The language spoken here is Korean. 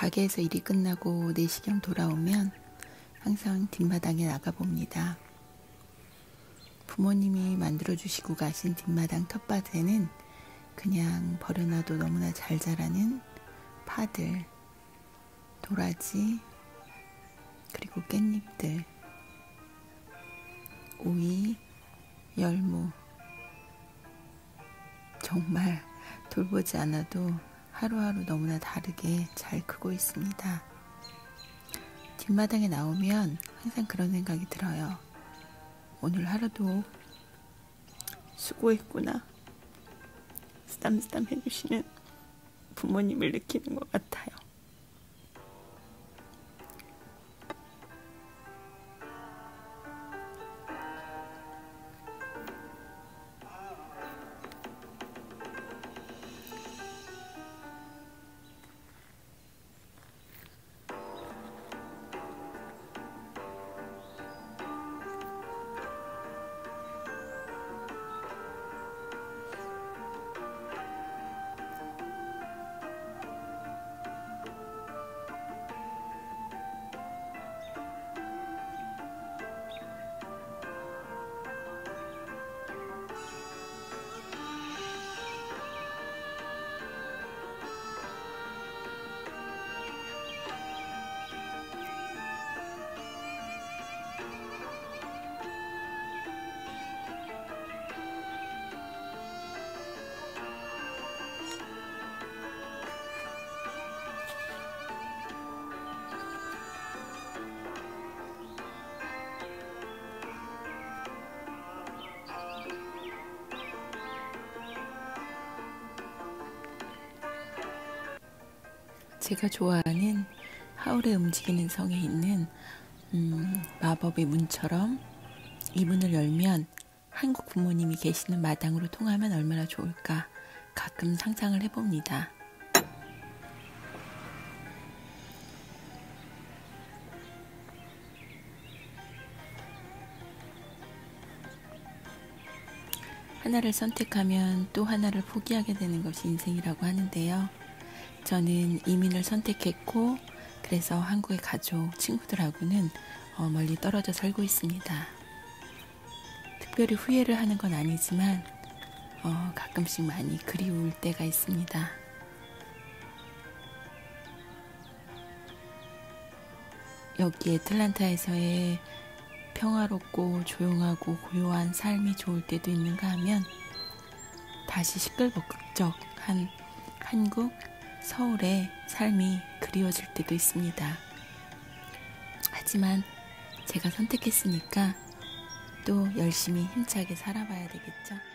가게에서 일이 끝나고 4시경 돌아오면 항상 뒷마당에 나가봅니다. 부모님이 만들어주시고 가신 뒷마당 텃밭에는 그냥 버려놔도 너무나 잘 자라는 파들, 도라지, 그리고 깻잎들, 오이, 열무. 정말 돌보지 않아도 하루하루 너무나 다르게 잘 크고 있습니다. 뒷마당에 나오면 항상 그런 생각이 들어요. 오늘 하루도 수고했구나. 쓰담쓰담 해주시는 부모님을 느끼는 것 같아요. 제가 좋아하는 하울의 움직이는 성에 있는 음, 마법의 문처럼 이 문을 열면 한국 부모님이 계시는 마당으로 통하면 얼마나 좋을까 가끔 상상을 해봅니다. 하나를 선택하면 또 하나를 포기하게 되는 것이 인생이라고 하는데요. 저는 이민을 선택했고, 그래서 한국의 가족, 친구들하고는 어, 멀리 떨어져 살고 있습니다. 특별히 후회를 하는 건 아니지만, 어, 가끔씩 많이 그리울 때가 있습니다. 여기 애틀란타에서의 평화롭고 조용하고 고요한 삶이 좋을 때도 있는가 하면 다시 시끌벅적한 한국, 서울의 삶이 그리워질 때도 있습니다. 하지만 제가 선택했으니까 또 열심히 힘차게 살아봐야 되겠죠.